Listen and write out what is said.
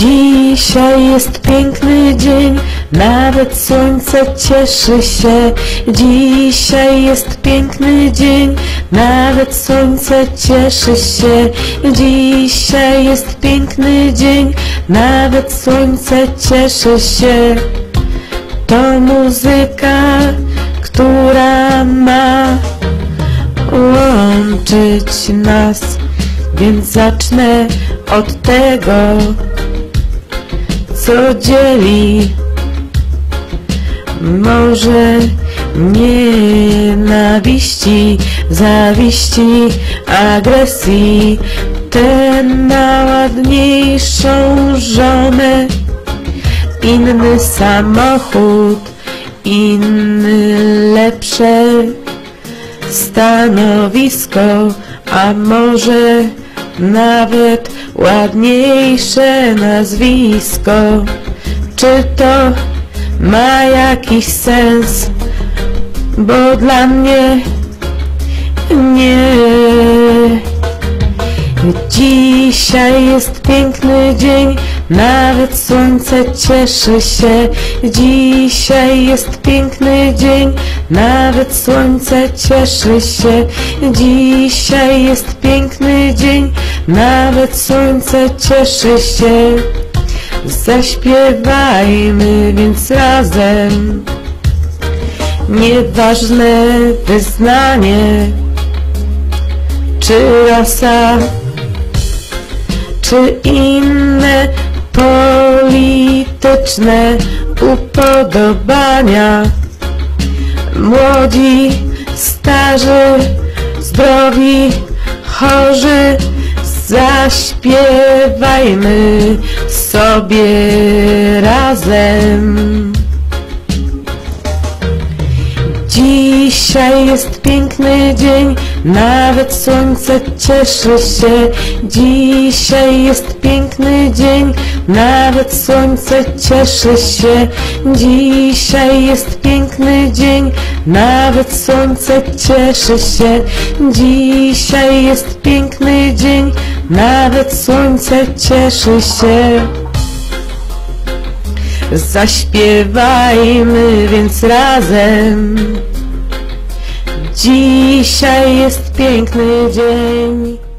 Dzisiaj jest piękny dzień, nawet słońce cieszy się. Dzisiaj jest piękny dzień, nawet słońce cieszy się. Dzisiaj jest piękny dzień, nawet słońce cieszy się. To muzyka, która ma łączyć nas, więc zacznę od tego, co dzieli. Może nienawiści, zawiści, agresji, tę najładniejszą żonę, inny samochód, inny lepsze stanowisko, a może nawet ładniejsze nazwisko. Czy to ma jakiś sens? Bo dla mnie nie. Dzisiaj jest piękny dzień, nawet słońce cieszy się. Dzisiaj jest piękny dzień, nawet słońce cieszy się. Dzisiaj jest piękny dzień, nawet słońce cieszy się. Zaśpiewajmy więc razem. Nieważne wyznanie, czy rasa, czy inne polityczne upodobania. Młodzi, starzy, zdrowi, chorzy, zaśpiewajmy sobie razem. Dzisiaj jest piękny dzień, nawet słońce cieszy się. Dzisiaj jest piękny dzień, nawet słońce cieszy się. Dzisiaj jest piękny dzień, nawet słońce cieszy się. Dzisiaj jest piękny dzień, nawet słońce cieszy się. Zaśpiewajmy więc razem. Dzisiaj jest piękny dzień.